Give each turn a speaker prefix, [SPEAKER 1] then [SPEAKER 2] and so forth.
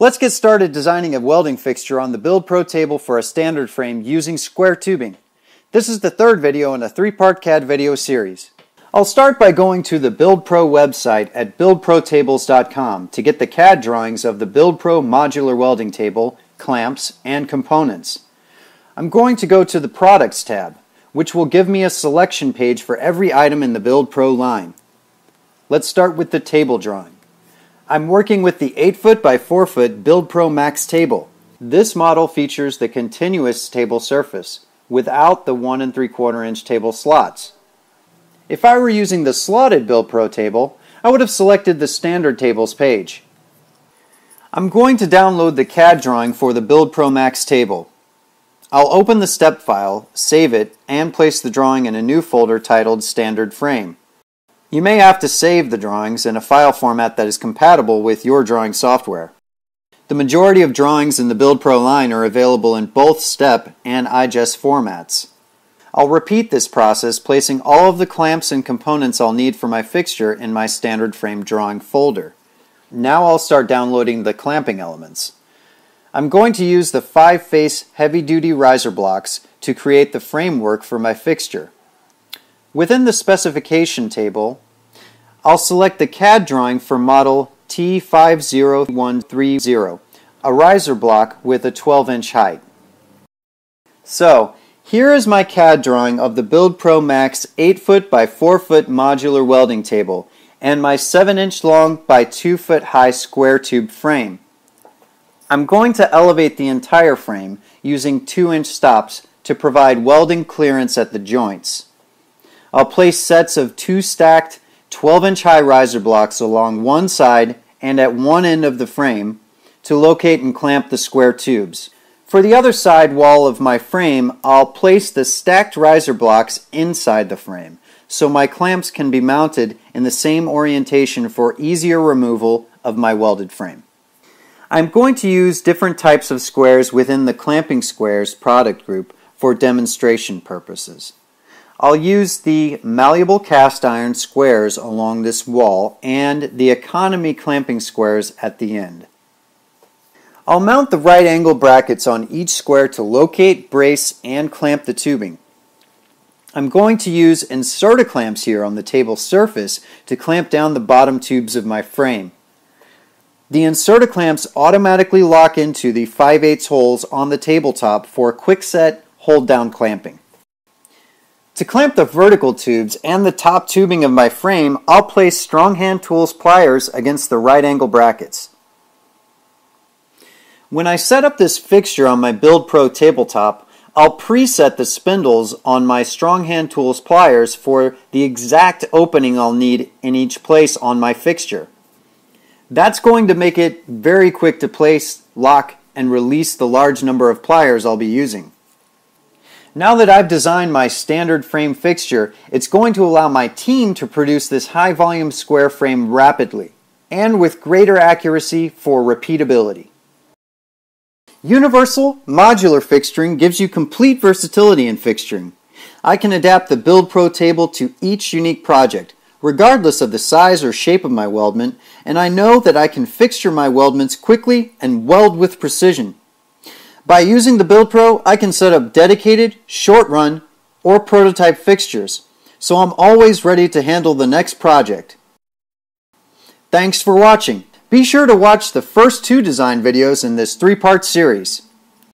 [SPEAKER 1] Let's get started designing a welding fixture on the BuildPro table for a standard frame using square tubing. This is the third video in a three-part CAD video series. I'll start by going to the BuildPro website at buildprotables.com to get the CAD drawings of the BuildPro modular welding table, clamps, and components. I'm going to go to the Products tab, which will give me a selection page for every item in the BuildPro line. Let's start with the table drawing. I'm working with the 8 foot by 4 foot BuildPro Max table. This model features the continuous table surface without the 1 and 3 quarter inch table slots. If I were using the slotted BuildPro table, I would have selected the standard tables page. I'm going to download the CAD drawing for the BuildPro Max table. I'll open the step file, save it, and place the drawing in a new folder titled Standard Frame. You may have to save the drawings in a file format that is compatible with your drawing software. The majority of drawings in the BuildPro line are available in both STEP and IGES formats. I'll repeat this process placing all of the clamps and components I'll need for my fixture in my standard frame drawing folder. Now I'll start downloading the clamping elements. I'm going to use the 5-face heavy-duty riser blocks to create the framework for my fixture. Within the specification table, I'll select the CAD drawing for model T50130, a riser block with a 12 inch height. So, here is my CAD drawing of the BuildPro Max 8 foot by 4 foot modular welding table and my 7 inch long by 2 foot high square tube frame. I'm going to elevate the entire frame using 2 inch stops to provide welding clearance at the joints. I'll place sets of two stacked 12 inch high riser blocks along one side and at one end of the frame to locate and clamp the square tubes. For the other side wall of my frame, I'll place the stacked riser blocks inside the frame so my clamps can be mounted in the same orientation for easier removal of my welded frame. I'm going to use different types of squares within the clamping squares product group for demonstration purposes. I'll use the malleable cast iron squares along this wall and the economy clamping squares at the end. I'll mount the right angle brackets on each square to locate, brace, and clamp the tubing. I'm going to use Inserta clamps here on the table surface to clamp down the bottom tubes of my frame. The Inserta clamps automatically lock into the 5 8 holes on the tabletop for quick set hold down clamping. To clamp the vertical tubes and the top tubing of my frame, I'll place Strong Hand Tools pliers against the right angle brackets. When I set up this fixture on my BuildPro tabletop, I'll preset the spindles on my Strong Hand Tools pliers for the exact opening I'll need in each place on my fixture. That's going to make it very quick to place, lock, and release the large number of pliers I'll be using. Now that I've designed my standard frame fixture, it's going to allow my team to produce this high volume square frame rapidly and with greater accuracy for repeatability. Universal modular fixturing gives you complete versatility in fixturing. I can adapt the BuildPro table to each unique project, regardless of the size or shape of my weldment, and I know that I can fixture my weldments quickly and weld with precision. By using the BuildPro, I can set up dedicated, short run, or prototype fixtures, so I'm always ready to handle the next project. Thanks for watching. Be sure to watch the first two design videos in this three-part series.